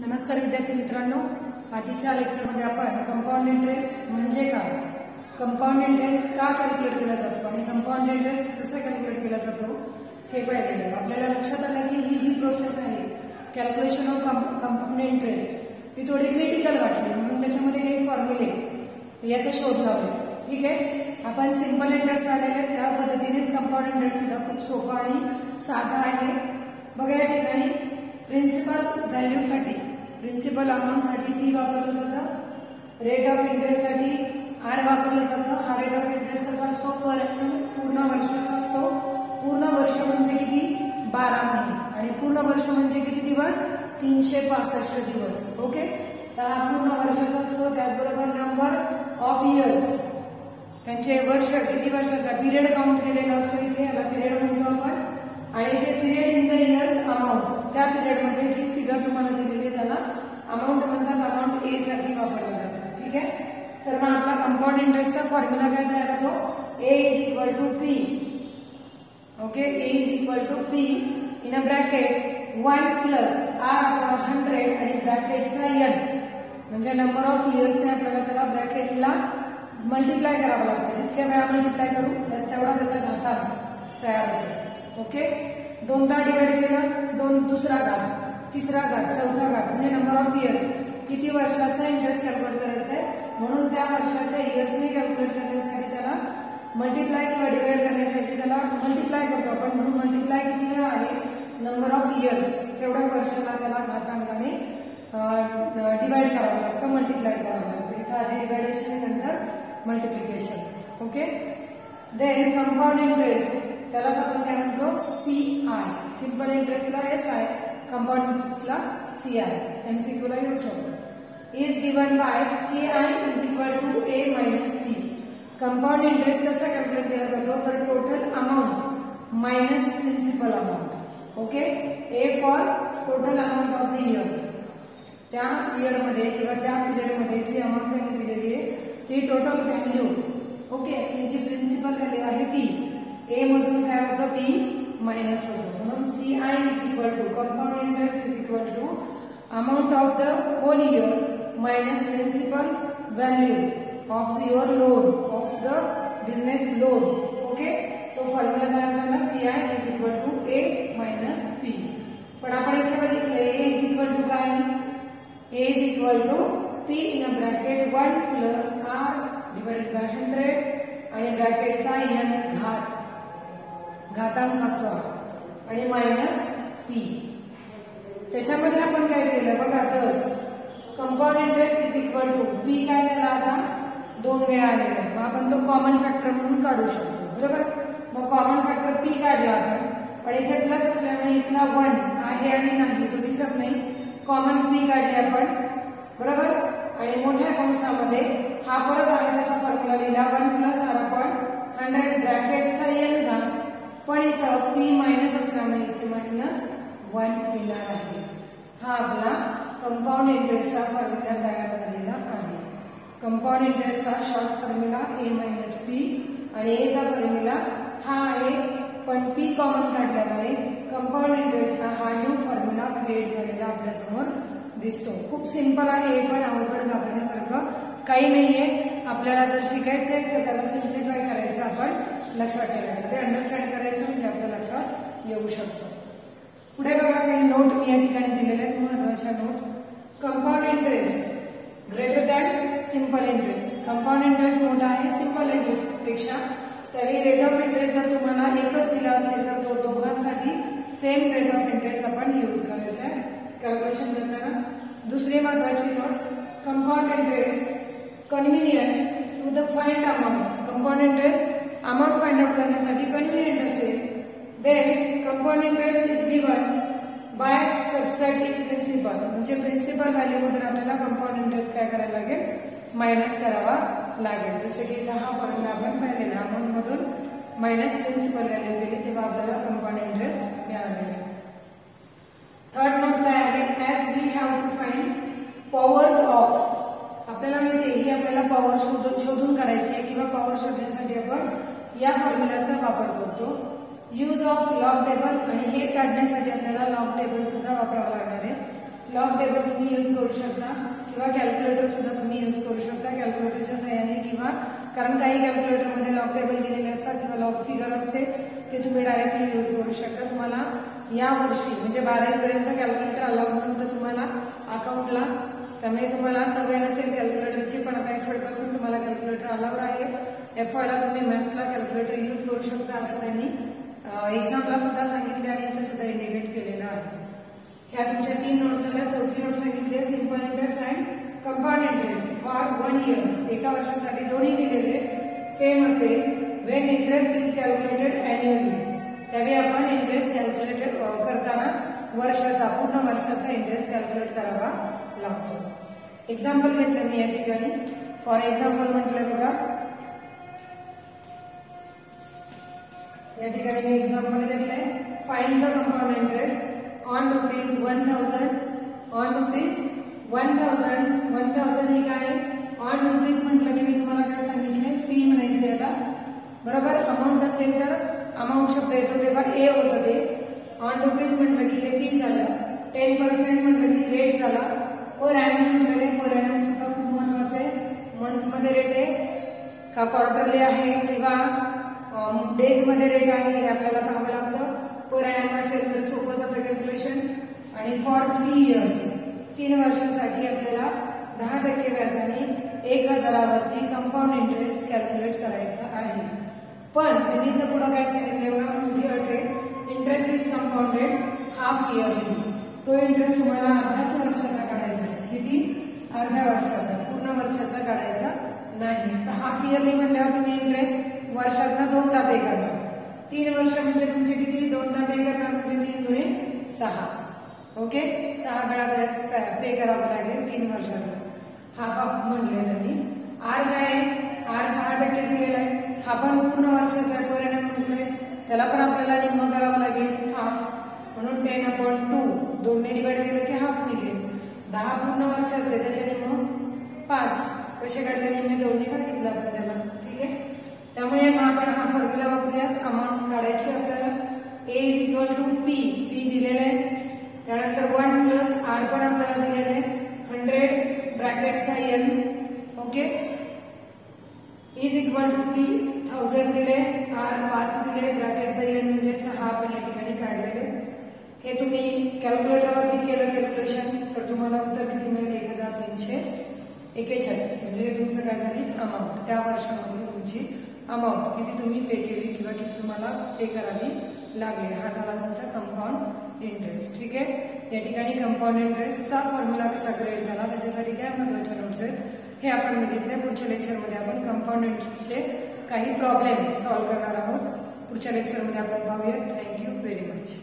नमस्कार विद्यार्थी मित्रांनो आधीच्या लेक्चरमध्ये आपण कंपाऊंड इंटरेस्ट म्हणजे काय? कंपाऊंड इंटरेस्ट का कॅल्क्युलेट केला जातो आणि कंपाऊंड इंटरेस्ट कसा कॅल्क्युलेट केला जातो हे पाहिलेलं आपल्याला लक्षात आलं की ही जी प्रोसेस आहे कॅल्क्युलेशन ऑफ कंपाऊंड इंटरेस्ट ती थोडी क्रिटिकल वाटली. म्हणून त्याच्यामध्ये काही फॉर्म्युले याचा शोध लावले ठीक आहे? आपण सिंपल इंटरेस्ट आलेले त्या पद्धतीनेच कंपाऊंड इंटरेस्ट सुद्धा खूप सोपा आणि साधा आहे. बघा या ठिकाणी प्रिन्सिपल व्हॅल्यूसाठी प्रिन्सिपल अमाऊंटसाठी पी वापरलं जातं. रेट ऑफ इंटरेस्टसाठी आर वापरलं जातं. हा रेट ऑफ इंटरेस्ट कसा असतो? पर पूर्ण वर्षाचा असतो. पूर्ण वर्ष म्हणजे किती? बारा महिने. आणि पूर्ण वर्ष म्हणजे किती दिवस? तीनशे पासष्ट दिवस. ओके? तर हा पूर्ण वर्षाचा असतो. त्याचबरोबर नंबर ऑफ इयर्स त्यांचे वर्ष किती वर्षाचा? पिरियड काउंट केलेला असतो इथे. याला पिरियड म्हणतो आपण. आणि इथे period in the years amount त्या पिरियडमध्ये जी फिगर तुम्हाला दिलेली आहे त्याला अमाऊंट म्हणतात अमाऊंट ए साठी वापरलं जातं. ठीक आहे? तर मग आपला कंपाऊंड इंटरेस्टचा फॉर्म्युला काय तयार होतो? A is equal to P okay A is equal to P in a bracket one plus R upon hundred आणि ब्रॅकेटचा एन म्हणजे नंबर ऑफ इयर्सने आपल्याला त्याला ब्रॅकेटला मल्टिप्लाय करावं लागतं. जितक्या वेळा मल्टिप्लाय करू तेवढा त्याचा घातांक तयार होतो. ओके? दोनदा डिवाइड केला दोन दुसरा घात तिसरा घात चौथा घात म्हणजे नंबर ऑफ इयर्स किती वर्षाचा इंटरेस्ट कॅल्क्युलेट करायचा आहे म्हणून त्या वर्षाच्या इयर्सने कॅल्क्युलेट करण्यासाठी त्याला मल्टिप्लाय किंवा डिवाइड करण्यासाठी त्याला मल्टिप्लाय करतो आपण. म्हणून मल्टिप्लाय किती वेळा आहे? नंबर ऑफ इयर्स तेवढ्या वर्षाला त्याला घातांकाने डिवाइड करावं लागतं मल्टिप्लाय करावं लागतं. म्हणजे इथं आधी डिवायडेशन नंतर multiplication okay? Then compound interest त्यालाच आपण काय म्हणतो? सी आय इंटरेस्टला S I compound इंटरेस्टला C I एमसीक्यूला येऊ शकतो? Is given by C I is equal to A minus P compound interest कसा कॅल्क्युलेट केला जातो? तर total amount minus principal amount okay A for total amount of the year त्या इयरमध्ये किंवा त्या पिरियडमध्ये जी अमाऊंट त्यांनी दिलेली आहे, ती टोटल व्हॅल्यू ओके जी प्रिन्सिपल व्हॅल्यू आहे ती. ए मधून काय होतं पी मायनस होतं C I is equal to compound interest is equal to amount of the whole year minus principal value of your loan of the business loan okay so formula काय C I is equal to A minus P पण आपण equal to काय is equal to P in bracket one plus R divided by hundred आणि ब्रॅकेटचा N घात. घातांक असतो. आणि मायनस पी त्याच्यामध्ये आपण काय केलं? बघा this compound interest is equal to P काय झाला आता? दोन वेळा आलेला आहे. मग आपण तो कॉमन फॅक्टर म्हणून काढू शकतो. बरोबर? मग कॉमन फॅक्टर पी काढला आपण. पण इथे प्लस असल्यामुळे इथला वन आहे आणि नाही तो दिसत नाही. कॉमन पी काढले आपण. बरोबर? आणि मोठ्या कंसामध्ये हा परत आहे तसा फॉर्म्युला लिहिला वन प्लस आर आपण हंड्रेड ब्रॅकेटचा येईल घात पण इथं पी मायनस असल्यामुळे इथे मायनस वन येणार आहे हा आपला कंपाऊंड इंटरेस्टचा फॉर्म्युला तयार झालेला आहे. Compound इंटरेस्टचा short formula A minus P आणि एचा फॉर्म्युला हा आहे पण पी कॉमन काढल्यामुळे कंपाऊंड इंटरेस्टचा हा न्यू फॉर्म्युला क्रिएट झालेला आपल्यासमोर दिसतो. खूप सिंपल आहे हे पण अवघड घाबरण्यासारखं काही नाहीये. आपल्याला जर शिकायचंय तर त्याला सिम्प्लिफाय करायचं आपण लक्षात ठेवायचं. ते अंडरस्टँड करायचं म्हणजे आपल्या लक्षात येऊ शकतो. पुढे बघा काही नोट मी या ठिकाणी दिलेल्या आहेत महत्त्वाच्या note compound interest greater than simple interest compound interest मोठा आहे सिंपल इंटरेस्टपेक्षा. त्यावेळी रेट ऑफ इंटरेस्ट जर तुम्हाला एकच दिला असेल तर तो दोघांसाठी सेम रेट ऑफ इंटरेस्ट आपण यूज करायचा आहे. कॅल्क्युलेशन करताना. दुसरी महत्वाची note compound interest convenient to the find amount compound interest amount find out करण्यासाठी कन्व्हिनियंट असेल then compound interest is given by subtracting principal म्हणजे प्रिन्सिपल व्हॅल्यू मधून आपल्याला कंपाऊंड इंटरेस्ट काय करायला लागेल? मायनस करावा लागेल. जसं की दहा फॉर्म्युला आपण पाहिलेला अमाऊंट मधून मायनस प्रिन्सिपल व्हॅल्यू गेली तेव्हा आपल्याला कंपाऊंड इंटरेस्ट मिळालेला थर्ड नोट काय आहे? As we have to find powers of आपल्याला माहिती आहे ही आपल्याला पॉवर शोधून काढायची आहे किंवा पॉवर शोधण्यासाठी आपण या फॉर्म्युलाचा वापर करतो. यूज ऑफ लॉग टेबल आणि हे काढण्यासाठी आपल्याला लॉग टेबल सुद्धा लॉग टेबल तुम्ही यूज करू शकता किंवा कॅल्क्युलेटर सुद्धा तुम्ही यूज करू शकता कॅल्क्युलेटरच्या सहाय्याने किंवा कारण काही कॅल्क्युलेटरमध्ये लॉग टेबल दिलेले असतात किंवा लॉग फिगर असते ते तुम्ही डायरेक्टली यूज करू शकता. तुम्हाला या वर्षी म्हणजे बारावीपर्यंत कॅल्क्युलेटर अलाउड नव्हतं तुम्हाला अकाउंटला त्यामुळे तुम्हाला सवय नसेल कॅल्क्युलेटरची पण आता एफपासून तुम्हाला कॅल्क्युलेटर अलाउड आहे. एफ ला तुम्ही मॅथ्सला कॅल्क्युलेटर यूज करू शकता असं त्यांनी एक्झाम्पला सुद्धा सांगितले आणि इथे सुद्धा इंडिकेट केलेलं आहे. ह्या तुमच्या तीन नोट झाल्या चौथी नोट सांगितली आहे simple interest and compound interest for one years एका वर्षासाठी दोन्ही दिलेले सेम असेल when interest is calculated annually त्यावेळी आपण इंटरेस्ट कॅल्क्युलेटेड करताना वर्षाचा पूर्ण वर्षाचा इंटरेस्ट कॅल्क्युलेट करावा लागतो. एक्झाम्पल घेतलं मी या ठिकाणी. फॉर एक्झाम्पल म्हटलं बघा या ठिकाणी मी एक्झाम्पल घेतलंय. Find the compound interest on rupees one thousand on rupees one thousand one thousand ही काय? ऑन रुपीज म्हटलं की मी तुम्हाला काय सांगितलंय? फी म्हणायचं याला. बरोबर? अमाऊंट असेल तर अमाऊंट शब्द येतो तेव्हा ए होतं ते. ऑन रुपीज म्हटलं की हे पी झालं. टेन पर्सेंट म्हटलं की रेट झाला. पर ॲनम म्हटलेले पर ॲनम सुद्धा खूप महत्वाचं आहे. मंथमध्ये रेट आहे. का क्वार्टरली आहे? किंवा डेजमध्ये रेट आहे हे आपल्याला पाहावं लागतं. पर एम असेल तर सोपं जातं कॅल्क्युलेशन आणि फॉर थ्री इयर्स तीन वर्षासाठी आपल्याला दहा टक्के व्याजाने एक हजारावरती कंपाऊंड इंटरेस्ट कॅल्क्युलेट करायचा आहे. पण त्यांनी तर पुढं काय सांगितलं बघा मोठी अट आहे. Interest is compounded half yearly तो इंटरेस्ट तुम्हाला अर्ध्याच वर्षाचा काढायचा आहे. किती? अर्ध्या वर्षाचा पूर्ण वर्षाचा काढायचा नाही. आता हाफ इयरली म्हटल्यावर तुम्ही इंटरेस्ट वर्षातनं दोनदा पे करणार. तीन वर्ष म्हणजे तुमचे किती? दोनदा पे करणार म्हणजे तीन गुणे सहा. ओके? सहा वेळा पे करावं लागेल तीन वर्षातनं. हाफ पाप म्हटले मी आर काय आर दहा टक्के दिलेला आहे. हा पण पूर्ण वर्षाचा परिणाम म्हटलंय त्याला पण आपल्याला निम्म करावं लागेल. हाफ म्हणून टेन अपॉइंट टू दोनने डिवाइड केलं की हाफ निघेल. दहा पूर्ण वर्षाचे त्याच्या मग पाच. कसे काढले? निम्मे दोन्ही बघितलं आपण त्याला. त्यामुळे आपण हा फॉर्म्युला वापरूयात अमाऊंट काढायची आपल्याला. A is equal to P P दिलेलं आहे. त्यानंतर वन प्लस आर पण आपल्याला दिलेलं आहे. Hundred ब्रॅकेटचा N okay is equal to P thousand दिले. आर पाच दिले. ब्रॅकेटचा एन म्हणजे सहा आपण या ठिकाणी काढलेले. हे तुम्ही कॅल्क्युलेटरवरती केलं कॅल्क्युलेशन तर तुम्हाला उत्तर किती मिळेल? एक हजार तीनशे एकेचाळीस. म्हणजे तुमचं काय झाली? अमाऊंट त्या वर्षामध्ये तुमची अमाऊंट किती तुम्ही पे केली किंवा किती तुम्हाला पे करावी लागली. हा झाला तुमचा कंपाऊंड इंटरेस्ट ठीक आहे? या ठिकाणी कंपाऊंड इंटरेस्टचा फॉर्म्युला कसा क्रिएट झाला त्याच्यासाठी काय महत्त्वाच्या नोट्स आहेत हे आपण बघितले. पुढच्या लेक्चरमध्ये आपण कंपाऊंड इंटरेस्टचे काही प्रॉब्लेम सॉल्व्ह करणार आहोत. पुढच्या लेक्चरमध्ये आपण पाहूया थँक्यू व्हेरी मच